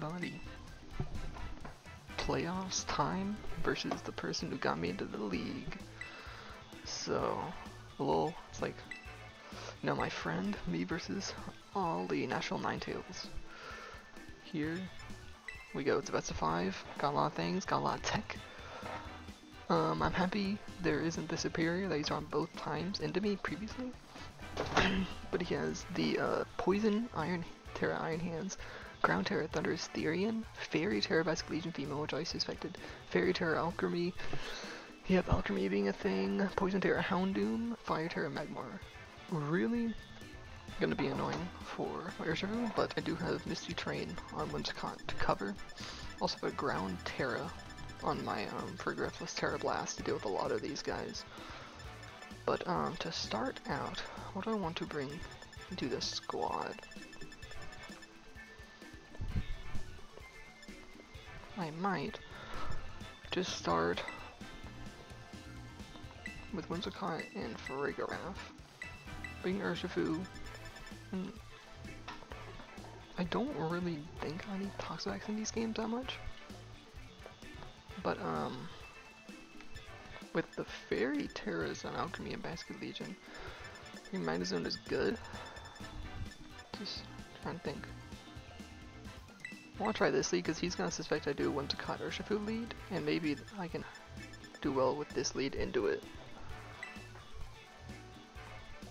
everybody. Playoffs time versus the person who got me into the league. So, a little, it's like, you know, my friend, me versus all the Nashville Ninetales. Here we go, it's a best of five, got a lot of things, got a lot of tech. Um, I'm happy there isn't the superior that he's on both times into me previously. but he has the uh, Poison Iron Tera Iron Hands, Ground Tera Thundurus Therian, Fairy Tera Basculegion Female, which I suspected, Fairy Tera Alcremie, yep, Alcremie being a thing, Poison Tera Houndoom, Fire Tera Magmar. Really gonna be annoying for my Urshifu, but I do have Misty Terrain on Whimsicott to cover. Also have a Ground Tera on my um, for Griffless Tera Blast to deal with a lot of these guys. But um, to start out, what do I want to bring into this squad? I might just start with Whimsicott and Farigiraf. Bring Urshifu. And I don't really think I need Toxapex in these games that much. But, um, with the Fairy Teras on Alcremie and Basculegion, your Magnezone is good. Just trying to think. I want to try this lead because he's going to suspect I do a Whimsicott Urshifu lead, and maybe I can do well with this lead into it.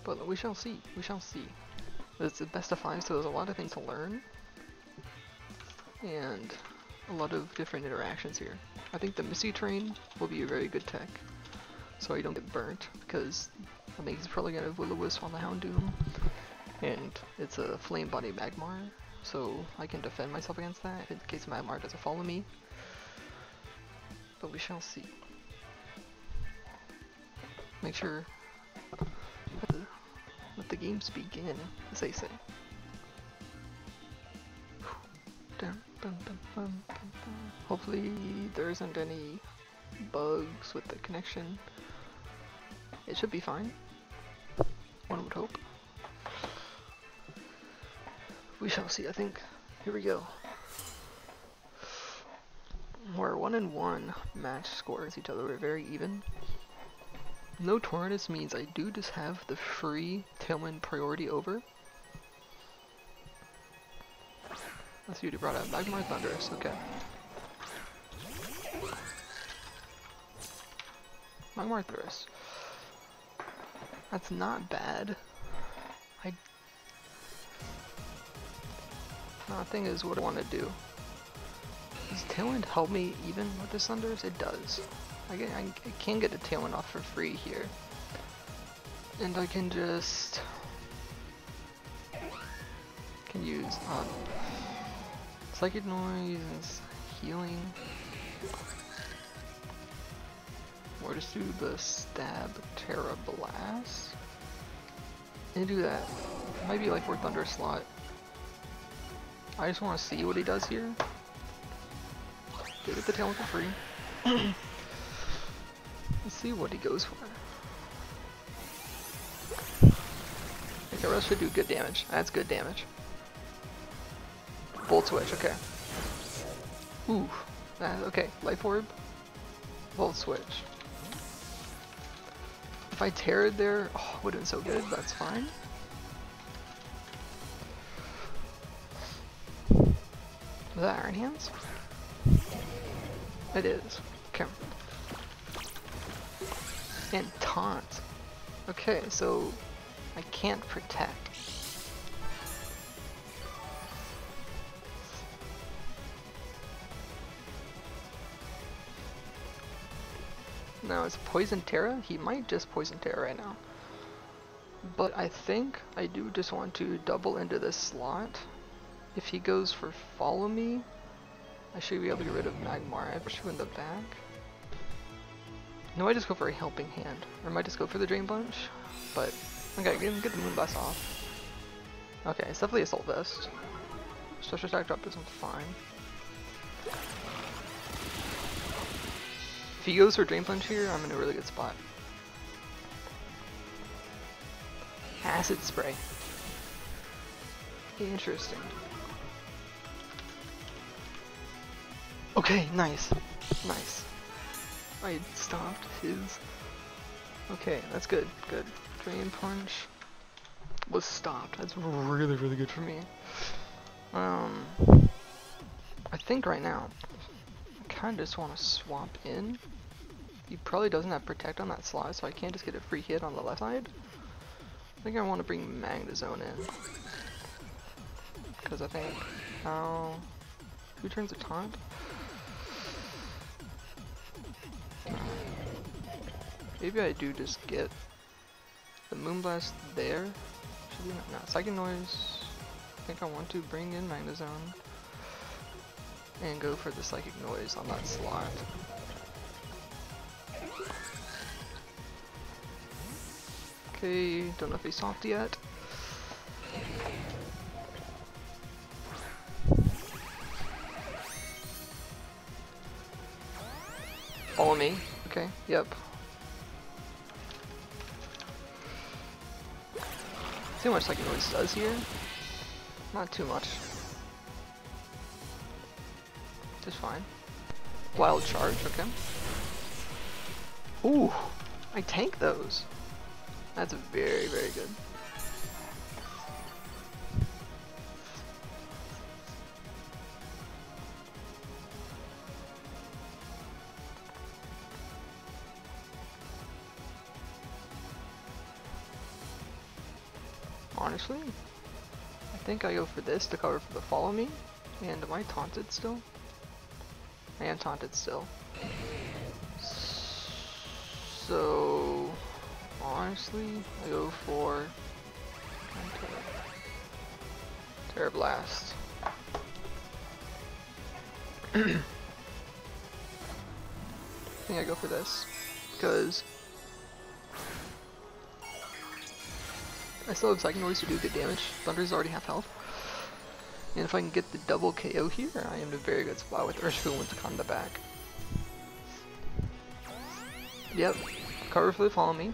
But we shall see, we shall see. It's the best of five, so there's a lot of things to learn. And a lot of different interactions here. I think the Misty Terrain will be a very good tech, so I don't get burnt, because I think he's probably going to have Will-O-Wisp on the Houndoom, and it's a Flame Body Magmar, so I can defend myself against that in case Magmar doesn't follow me. But we shall see. Make sure let the, games begin, as they say. Hopefully there isn't any bugs with the connection. It should be fine. One would hope. We shall see, I think. Here we go. We're one and one match scores each other. We're very even. No Tornadus means I do just have the free Tailwind priority over. What he brought out. Magmar Thundurus, okay. Magmar Thundurus. That's not bad. No, the thing is what I want to do. Does Tailwind help me even with the Thunders? It does. I can, I, can get the Tailwind off for free here. And I can just... can use um, Psychic Noise, and Healing, or just do the Stab Tera Blast, and do that. Might be like for Thunder Slot. I just want to see what he does here. Get the tail for free. Let's see what he goes for. Okay, Rust should do good damage. That's good damage. Volt Switch, okay. Ooh, uh, okay, life orb, Volt Switch. If I teared there, oh, would have been so good, that's fine. Is that Iron Hands? It is. Okay. And taunt. Okay, so I can't protect. Now is Poison Tera? He might just Poison Tera right now. But I think I do just want to double into this slot. If he goes for Follow Me, I should be able to get rid of Magmar. I have two in the back. No, I just go for a Helping Hand. Or I might just go for the Drain Punch. But, okay, get, get the Moonblast off. Okay, it's definitely Assault Vest. Special Attack Drop isn't fine. If he goes for Drain Punch here, I'm in a really good spot. Acid Spray. Interesting. Okay, nice. Nice. I stopped his... Okay, that's good, good. Drain Punch was stopped. That's really, really good for me. Um, I think right now, I kind of just want to swap in. He probably doesn't have Protect on that slot, so I can't just get a free hit on the left side. I think I want to bring Magnezone in. Because I think how... Who turns a taunt? Maybe I do just get the Moonblast there. Should be not, no, Psychic Noise. I think I want to bring in Magnezone. And go for the Psychic Noise on that slot. Okay, don't know if he's soft yet. Follow me. Okay, yep. How much like noise does here? Not too much. Just fine. Wild charge, okay. Ooh, I tank those. That's very, very good. Think I go for this to cover for the follow me. And am I taunted still? I am taunted still. So, honestly, I go for Tera Blast. I think I go for this because I still have Psychic Noise to do good damage. Thunder's already half health. And if I can get the double KO here, I am in a very good spot with Urshifu come the back. Yep, cover the follow me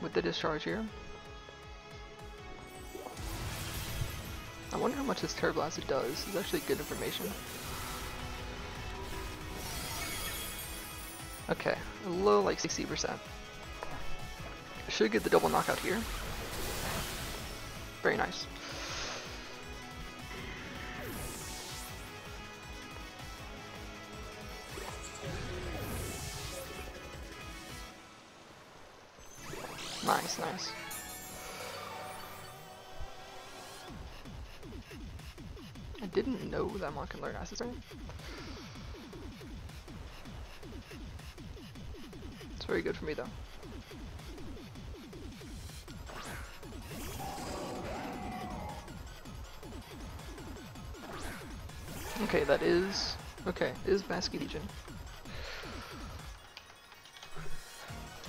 with the discharge here. I wonder how much this Blast does. It's actually good information. Okay, a low like 60%. Should get the double knockout here. Very nice. Nice, nice. I didn't know that Mon can learn Acid Rain. It's very good for me though. Okay, that is... Okay, is Basculegion.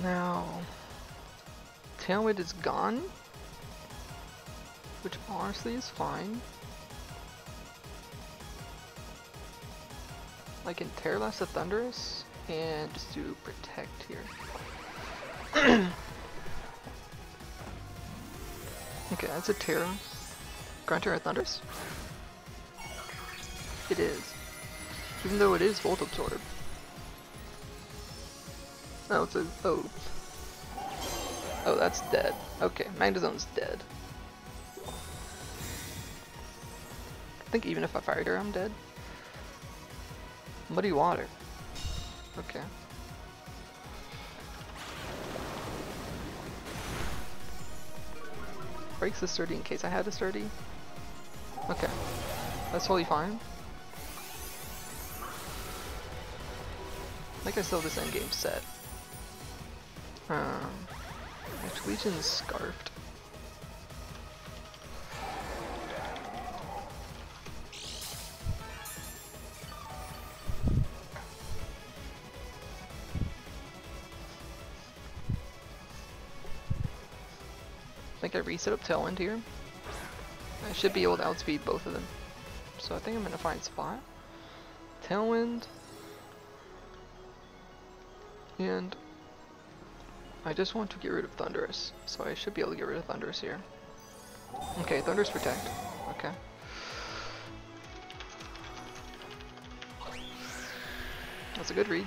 Now... Tailwind is gone. Which honestly is fine. I can Tera Blast the Thundurus and just do Protect here. okay, that's a Tera. Grunter or Thundurus? It is. Even though it is Volt Absorb. Oh, it's a... oh. Oh, that's dead. Okay, Magnezone's dead. I think even if I fired her, I'm dead. Muddy water. Okay. Breaks the sturdy in case I had a sturdy. Okay. That's totally fine. Think I still have this endgame set. Um, which scarfed. I think I reset up Tailwind here. I should be able to outspeed both of them. So I think I'm in a fine spot. Tailwind, and I just want to get rid of Thundurus, so I should be able to get rid of Thundurus here. Okay, Thundurus Protect. Okay. That's a good read.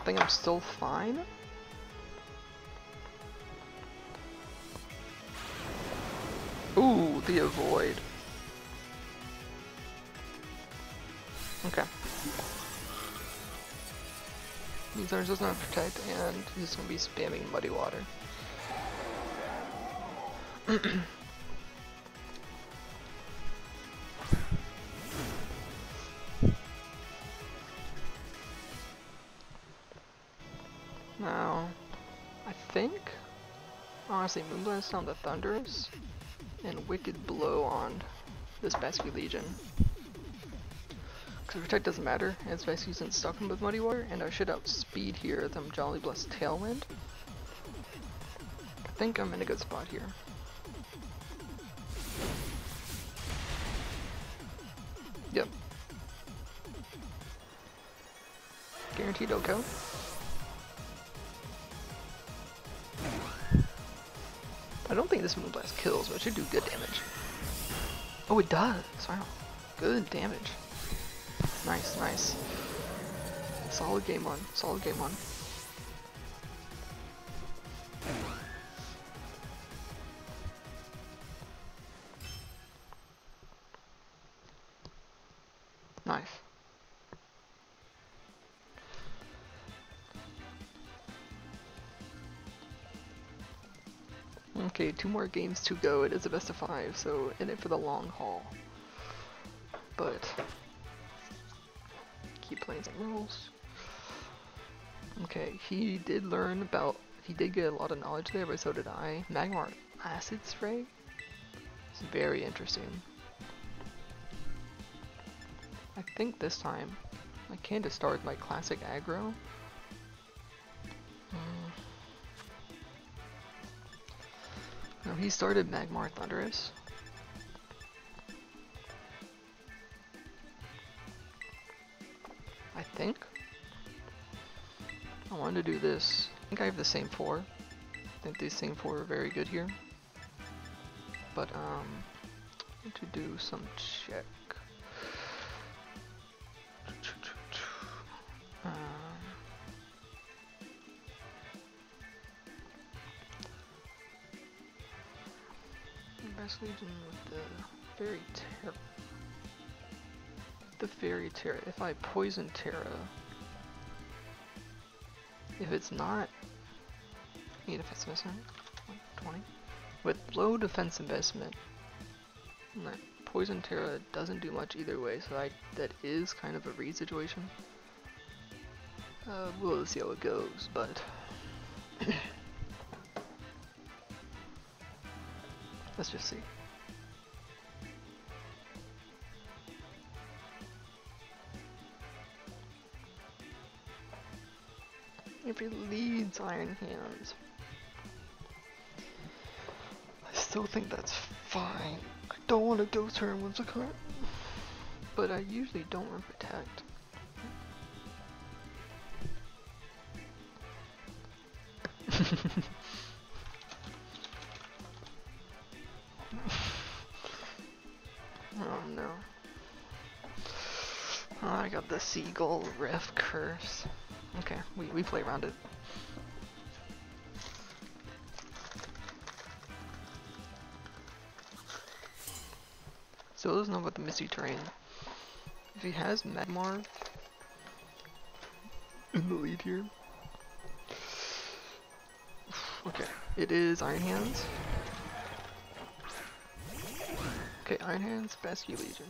I think I'm still fine. Ooh, the avoid. Okay. Means ours does not protect, and he's gonna be spamming muddy water. now, I think, honestly, Moonblast on the Thundurus, and Wicked Blow on this Basculegion. Because Protect doesn't matter, as Basky isn't stuck with Muddy Water, and I should outspeed here them Jolly Bless Tailwind. I think I'm in a good spot here. Yep. Guaranteed OHKO. I don't think this Moonblast kills, but it should do good damage. Oh, it does! Wow. Good damage. Nice, nice. Solid game one. Solid game one. Nice. Okay, two more games to go. It is a best of five, so in it for the long haul. But keep playing some rules. Okay, he did learn about. He did get a lot of knowledge there, but so did I. Magmar Acid Spray. It's very interesting. I think this time I can just start with my classic aggro. Hmm. No, he started Magmar Thundurus. To do this. I think I have the same four. I think these same four are very good here. But, um, to do some check. Um, Basculegion with the Fairy Tera. The Fairy Tera. If I poison Tera, if it's not, need defense investment, 20. With low defense investment, poison Tera doesn't do much either way, so I, that is kind of a read situation. Uh, we'll see how it goes, but let's just see. Leads Iron Hands, I still think that's fine. I don't want to go turn once a card, but I usually don't run Protect. oh no. Oh, I got the seagull riff curse. Okay, we, we play around it. So let's know about the Misty Terrain. If he has Magmar in the lead here. Okay, it is Iron Hands. Okay, Iron Hands, Basculegion.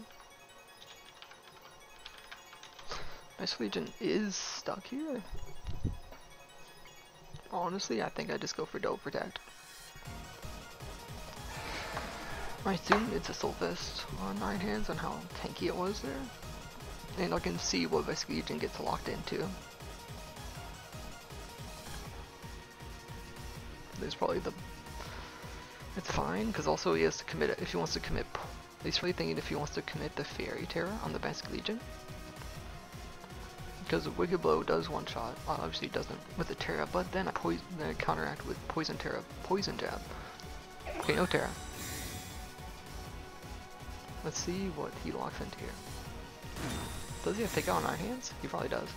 Basculegion is stuck here. Honestly, I think I just go for Double Protect. I assume it's a Soul Vest on Iron Hands on how tanky it was there. And I can see what Basculegion gets locked into. There's probably the... It's fine, because also he has to commit it if he wants to commit... He's really thinking if he wants to commit the Fairy Tera on the Basculegion. Because Wicked Blow does one shot, well, obviously it doesn't with the Tera, but then I, poison, then I counteract with Poison Tera, Poison Jab. Okay, no Tera. Let's see what he locks into here. Does he have Fake Out on our hands? He probably does.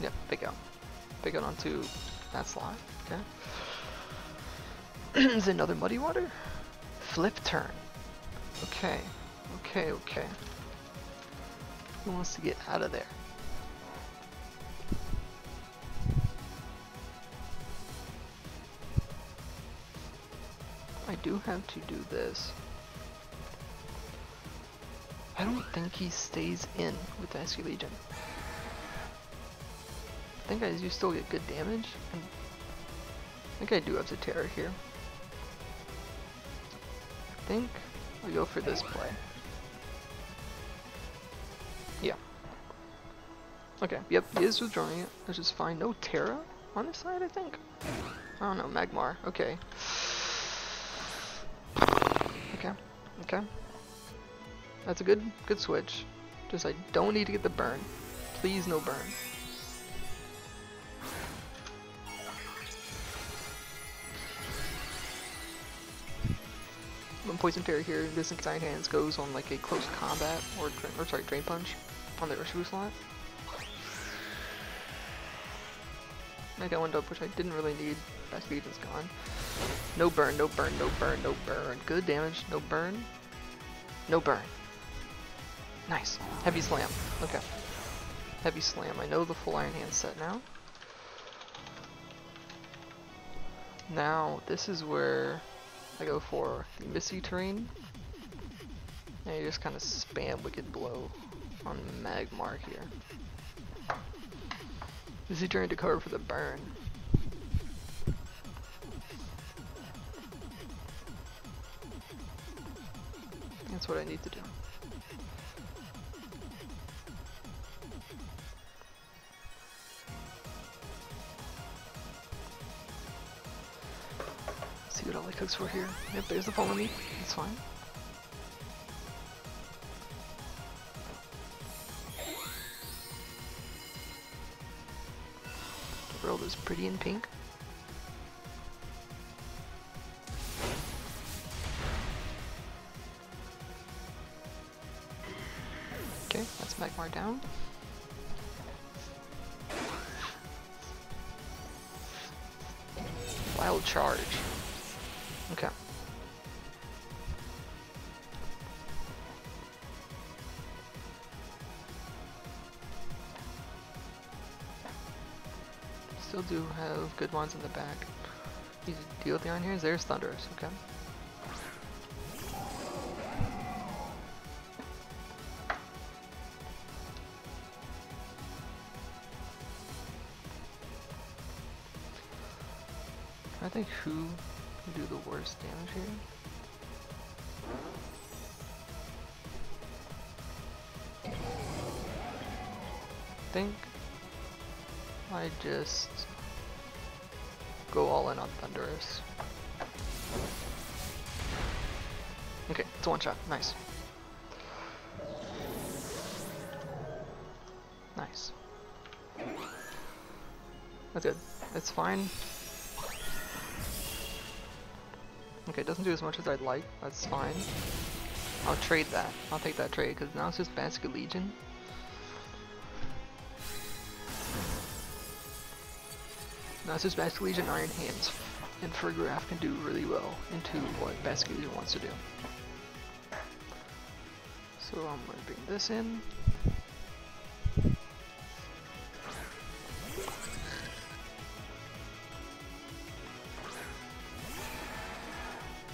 Yep, big out. Big out onto that slot. Okay. Is another muddy water? Flip turn. Okay. Okay, okay. Wants to get out of there? I do have to do this. I don't think he stays in with the SQ Legion. I think I do still get good damage. I think I do have to Tera here. I think I go for this play. Okay, yep, he is withdrawing it, which is fine. No Tera on his side, I think. I don't know, Magmar, okay. Okay, okay. That's a good, good switch. Just I don't need to get the burn. Please no burn. When Poison Fairy here, this Iron Hands goes on like a close combat, or, or sorry, Drain Punch, on the Urshifu slot. I got one up, which I didn't really need. Basculegion's gone. No burn, no burn, no burn, no burn. Good damage, no burn. No burn. Nice. Heavy Slam. Okay. Heavy Slam. I know the full Iron Hand set now. Now, this is where I go for the Misty Terrain. And you just kind of spam Wicked Blow on Magmar here. Misty Terrain to cover for the burn. That's what I need to do. See what all the cooks were here. Yep, there's the follow me. It's fine. In pink. Okay, that's Magmar down. Wild charge. Good ones in the back. To deal iron here. There's Thundurus, okay. I think who can do the worst damage here? I think I just go all in on Thundurus. Okay, it's a one shot. Nice. Nice. That's good. It's fine. Okay, it doesn't do as much as I'd like. That's fine. I'll trade that. I'll take that trade because now it's just Basculegion. It's just Basculegion Iron Hands. And Farigiraf can do really well into what Basculegion wants to do. So I'm going to bring this in.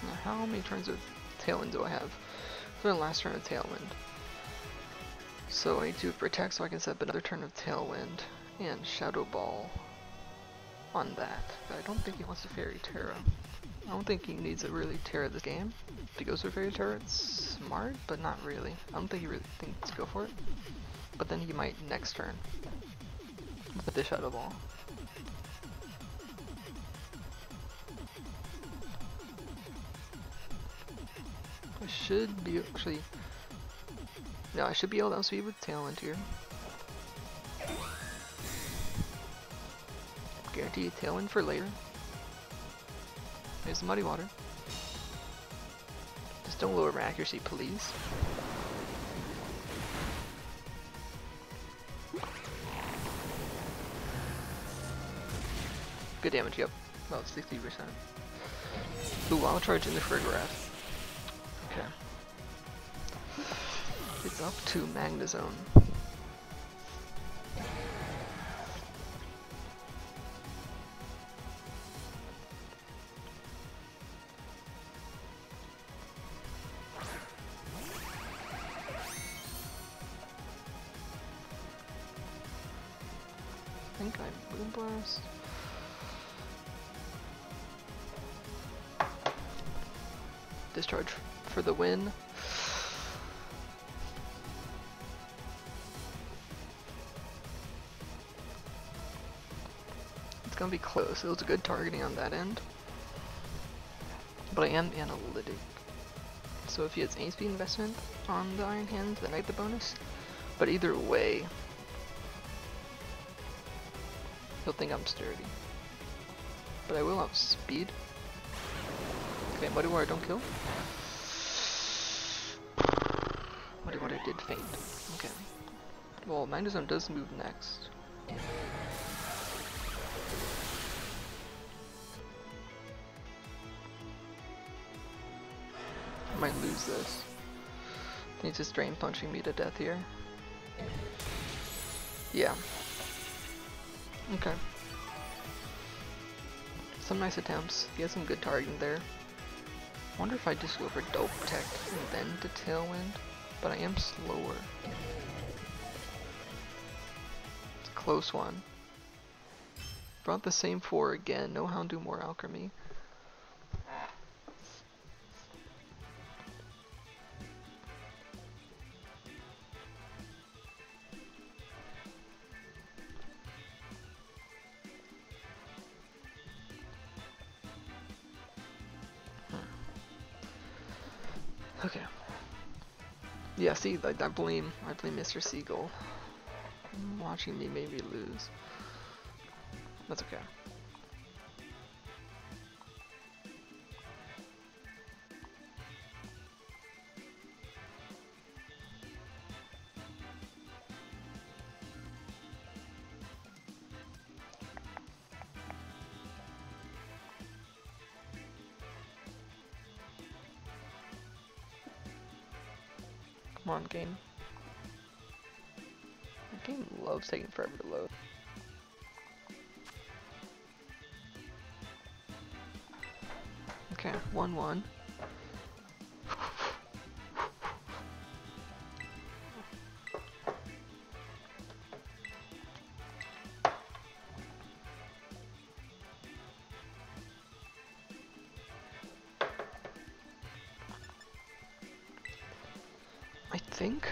Now how many turns of Tailwind do I have? For the last turn of Tailwind. So I need to protect so I can set up another turn of Tailwind and Shadow Ball on that. But I don't think he wants to Fairy Tera. I don't think he needs to really Tera this game. If he goes for Fairy Tera, it's smart, but not really. I don't think he really thinks to go for it. But then he might next turn with the Shadow Ball. I should be actually. Yeah, I should be able to outspeed with Tailwind here. Guarantee Tailwind for later. There's the Muddy Water. Just don't lower my accuracy, please. Good damage, yep. About 60%. Ooh, I'll charge in the Farigiraf. Okay. It's up to Magnezone. Think I Boom Blast. Discharge for the win. It's gonna be close. It was a good targeting on that end. But I am analytic. So if he has any speed investment on the Iron Hands, then I get the bonus. But either way, he'll think I'm sturdy. But I will have speed. Okay, Muddy Water don't kill. Muddy Water did faint. Okay. Well, Magnezone does move next. I might lose this. He's just drain punching me to death here. Yeah. Okay. Some nice attempts. He has some good targeting there. wonder if I just go for Dope Tech and then to Tailwind, but I am slower. It's a close one. Brought the same four again, no Houndoom more Alcremie. See, like I blame, I blame Mr. Seagull. Watching me maybe lose. That's okay. Think.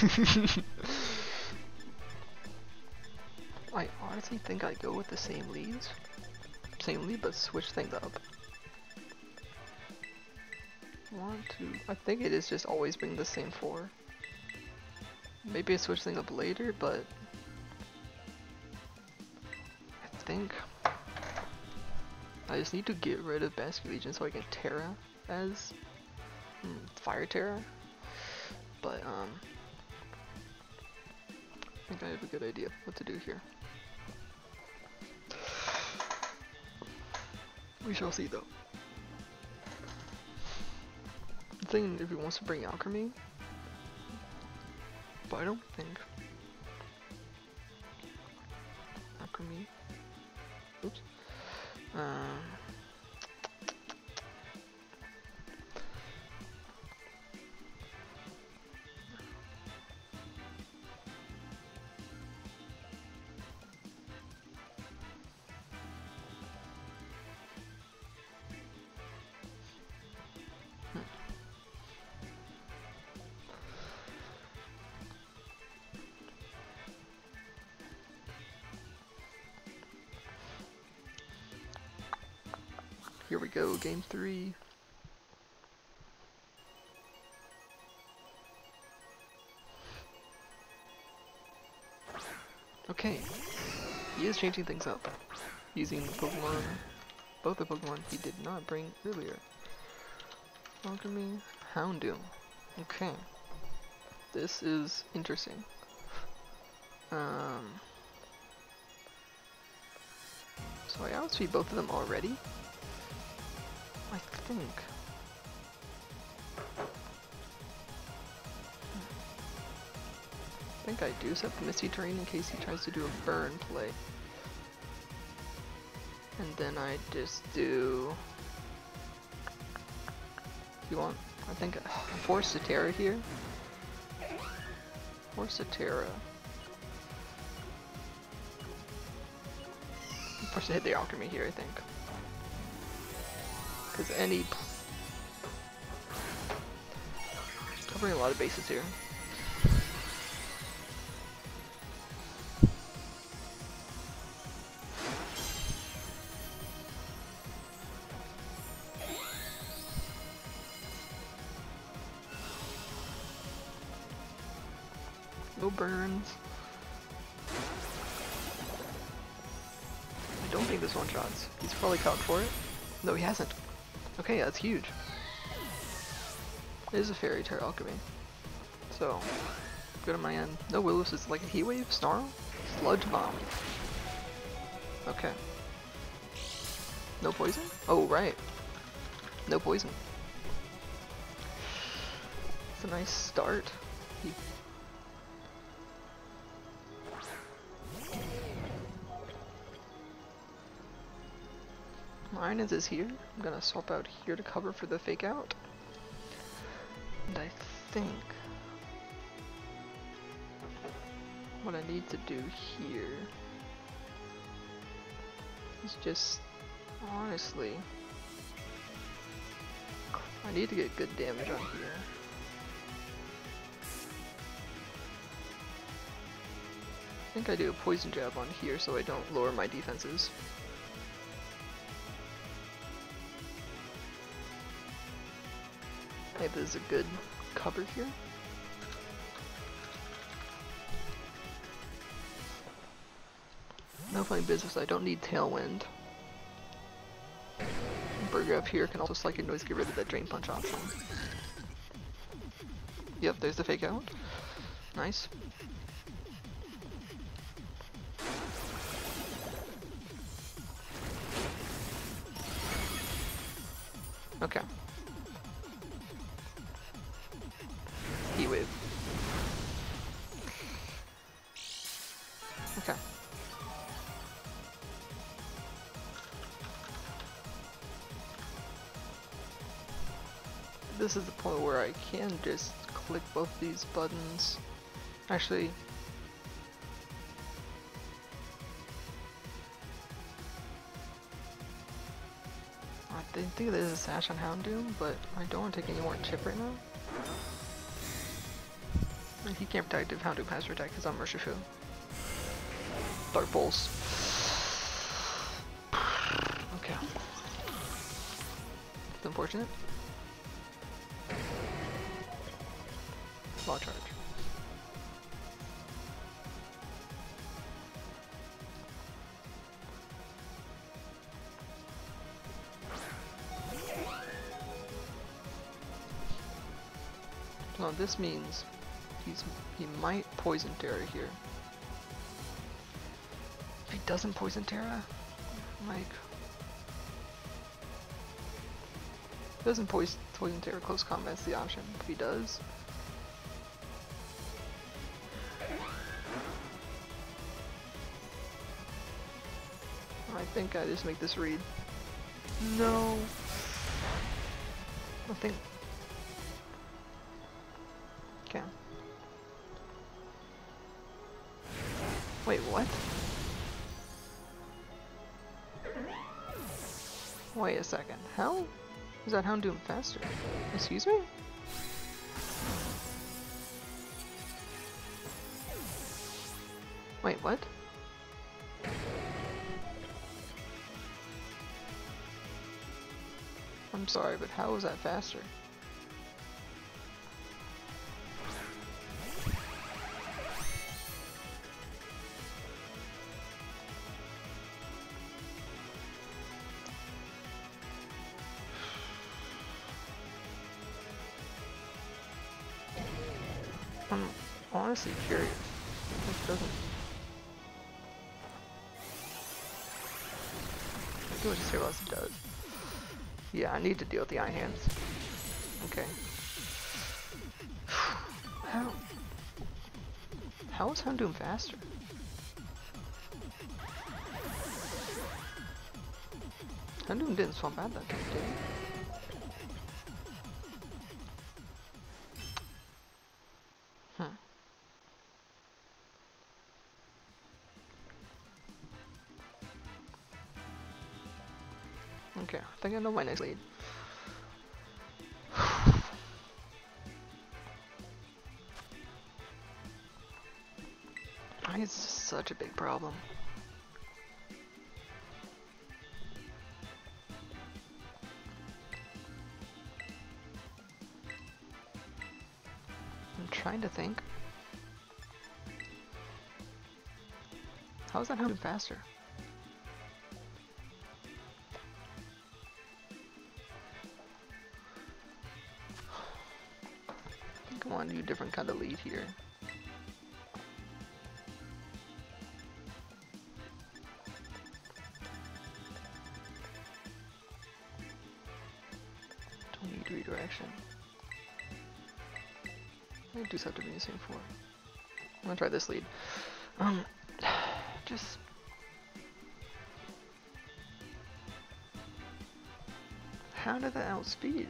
I honestly think I go with the same leads. Same lead, but switch things up. One, two. I think it is just always bring the same four. Maybe I switch things up later, but just need to get rid of Basculegion so I get Tera as mm, Fire Tera. But um, I think I have a good idea what to do here. We shall see though. I'm thinking if he wants to bring Alcremie, but I don't think Here we go, game three. Okay, he is changing things up, using the Pokemon, both the Pokemon he did not bring earlier. Alcremie, Houndoom. Okay. This is interesting. Um, so I outspeed both of them already? I think. I think I do set the Misty Terrain in case he tries to do a burn play. And then I just do... You want? I think I force Tera here. Force Tera. Force to hit the Alcremie here, I think. Because any covering a lot of bases here. No burns. I don't think this one shots. He's probably caught for it. No, he hasn't. Okay, that's huge. It is a fairy tale Alcremie. So, good on my end. No Willows it's like a heat wave, snarl, sludge bomb. Okay. No poison? Oh right. No poison. It's a nice start. He Mine is here. I'm gonna swap out here to cover for the fake out. And I think what I need to do here is just honestly I need to get good damage on here. I think I do a poison jab on here so I don't lower my defenses. Maybe there's a good cover here. No funny business, I don't need Tailwind. Burger up here can also Psychic Noise get rid of that Drain Punch option. Yep, there's the fake out. Nice. Okay. Can just click both these buttons. Actually, I think there's a sash on Houndoom, but I don't want to take any more chip right now. He can't protect if Houndoom has protect because I'm Urshifu. Dark Pulse. Okay. It's unfortunate. Charge. So this means he's he might poison Tera here If he doesn't poison Tera? Like... Doesn't poison, poison Tera close combat's the option. If he does... think I just make this read. No! I think... Okay. Wait, what? Wait a second. Hell? Is that Houndoom faster? Excuse me? Wait, what? I'm sorry, but how is that faster? I need to deal with the Iron Hands. Okay. How? How is Houndoom faster? Houndoom didn't swamp out that time, did he? I I know my next lead. It's such a big problem. I'm trying to think. How is that happening faster? Different kind of lead here. Don't need redirection. I do have to be the same four. I'm gonna try this lead. Um, just how did that outspeed?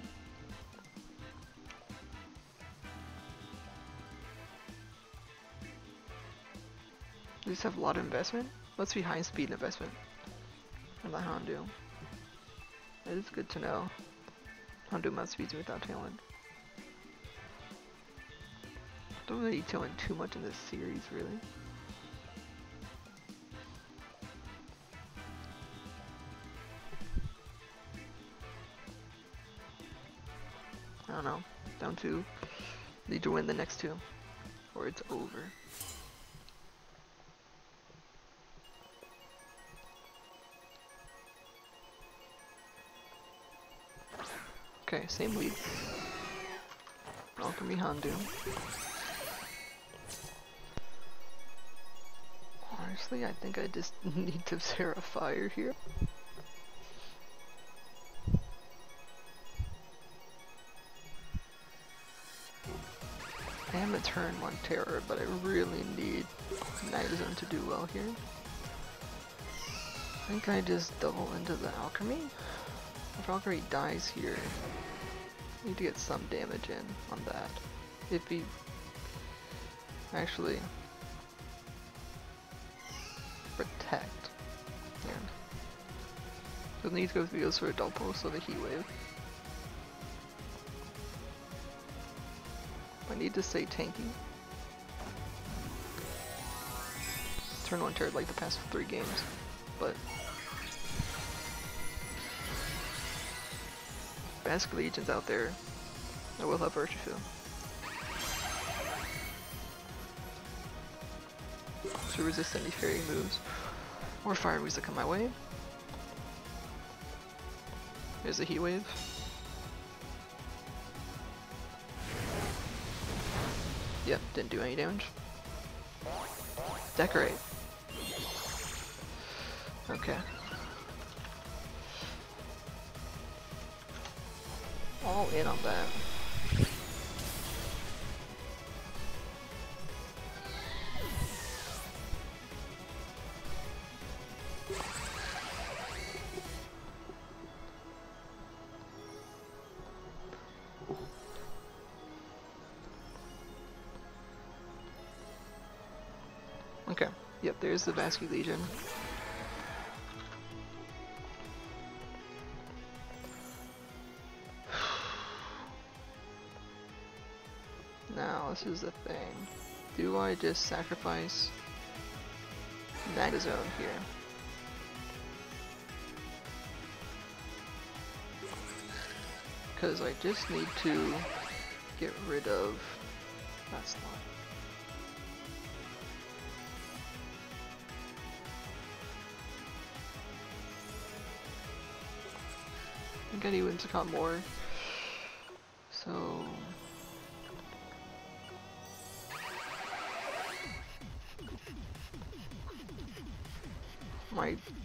This have a lot of investment? Let's be high speed investment. And the Houndoom. It is good to know. Houndoom outspeeds without Talon. Don't really Talon too much in this series, really. I don't know. Down to need to win the next two, or it's over. Okay, same lead. Alcremie Houndoom. Honestly, I think I just need to Tera Fire here. I am a turn one Tera, but I really need Magnezone to do well here. I think I just double into the Alcremie. If Valkyrie dies here, need to get some damage in on that. If he actually protect. And so need to go through those for a double of the heat wave. I need to stay tanky. Turn one Tera like the past three games, but Basculegion's out there I will have Virtue To resist any fairy moves or fire moves that come my way. There's a heat wave. Yep, didn't do any damage. Decorate. Okay. All in on that. Okay, yep, there's the Basculegion. This is the thing. Do I just sacrifice Magnezone here? Because I just need to get rid of that slot. I think I need Whimsicott more.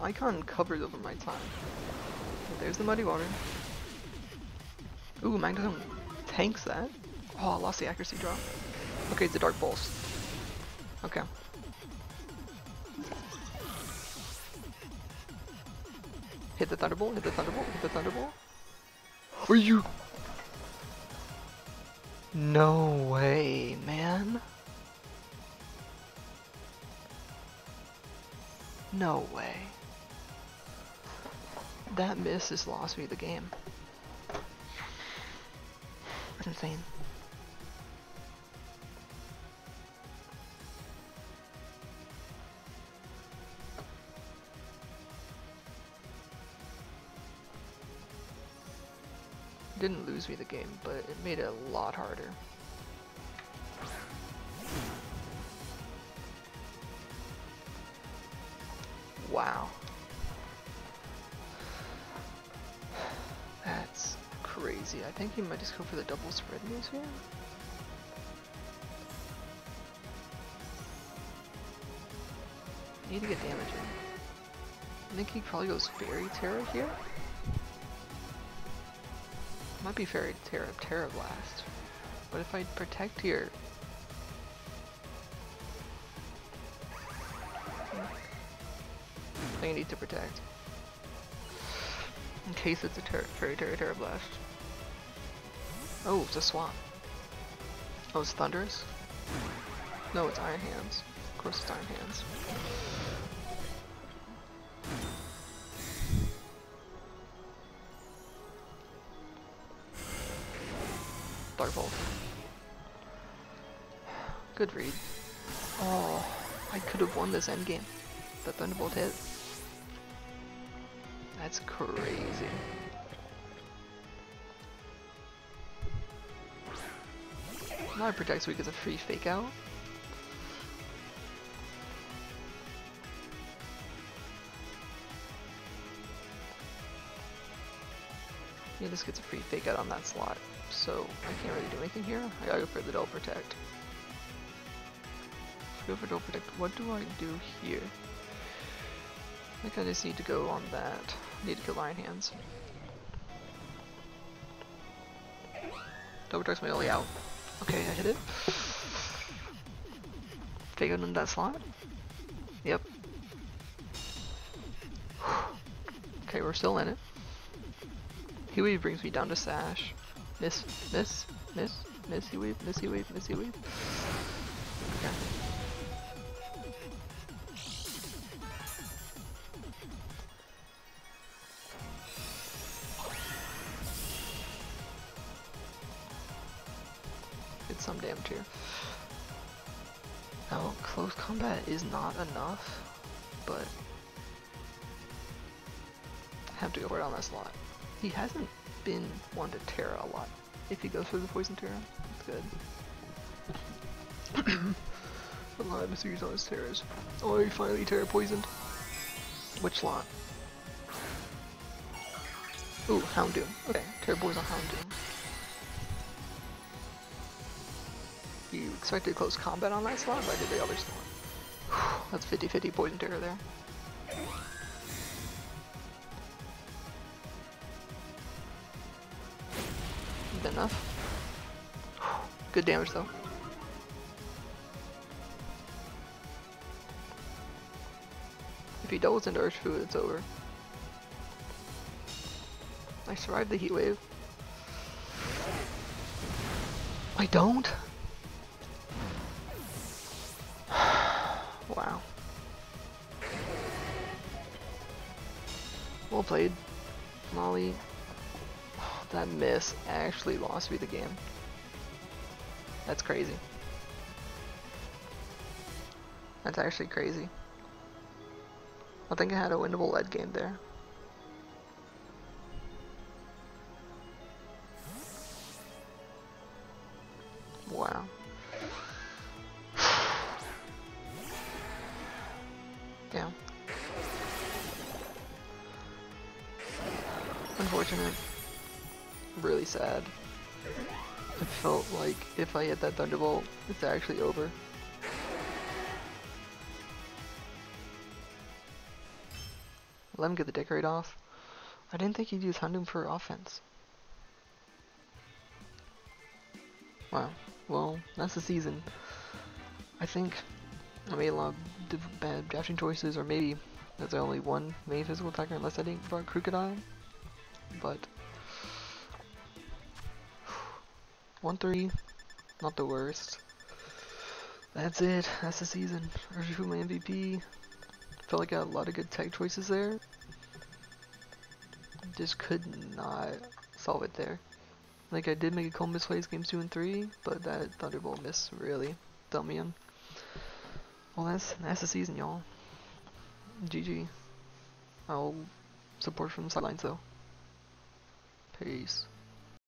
Icon covers over my time. There's the muddy water. Ooh, Magneton tanks that. Oh, I lost the accuracy drop. Okay, it's a Dark Pulse. Okay. Hit the Thunderbolt, hit the Thunderbolt, hit the Thunderbolt. Are you... No way, man. No way. That miss has lost me the game. That's insane. Didn't lose me the game, but it made it a lot harder. Think he might just go for the double spread moves here. Need to get damage in. I think he probably goes Fairy Tera here. Might be Fairy Tera, Tera Blast. But if I protect here, hmm. I need to protect. In case it's a ter Fairy Tera Tera Blast. Oh, it's a swap. Oh, it's Thundurus? No, it's Iron Hands. Of course it's Iron Hands. Dark Bolt. Good read. Oh, I could have won this endgame. The Thunderbolt hit. That's crazy. Now it protects weak as a free fake out. He just gets a free fake out on that slot, so I can't really do anything here. I gotta go for the double protect. Go for double protect. What do I do here? I think I just need to go on that. Need to kill Iron Hands. Double protect's my only out. Okay, I hit it. Out in that slot. Yep. okay, we're still in it. Heat brings me down to Sash. Miss, miss, miss, Missy Weave, Missy Weave, Missy Weave. Have to go right on that slot. He hasn't been one to Tera a lot. If he goes for the Poison Tera, it's good. a lot of series on his Teras. Oh, he finally Tera poisoned. Which slot? Ooh, Houndoom. Okay, Tera Poison Houndoom. You expected close combat on that slot, but I did the other slot. That's 50-50 Poison Tera there. Enough. Good damage though. If he doubles into Urshifu, it's over. I survived the heat wave. I don't? Miss actually lost me the game. That's crazy. That's actually crazy. I think I had a winnable lead game there. Wow. yeah. Unfortunate really sad. I felt like if I hit that Thunderbolt, it's actually over. let him get the decorate off. I didn't think he'd use Houndoom for offense. Wow. Well, that's the season. I think I made a lot of bad drafting choices, or maybe there's only one main physical attacker unless I didn't brought Krookodile. But 1-3, not the worst. That's it. That's the season. my MVP. Felt like I had a lot of good tech choices there. Just could not solve it there. Like I did make a couple misplays games 2 and 3, but that Thunderbolt miss really dumped me in. Well that's that's the season y'all. GG. I'll support from the sidelines though. Peace.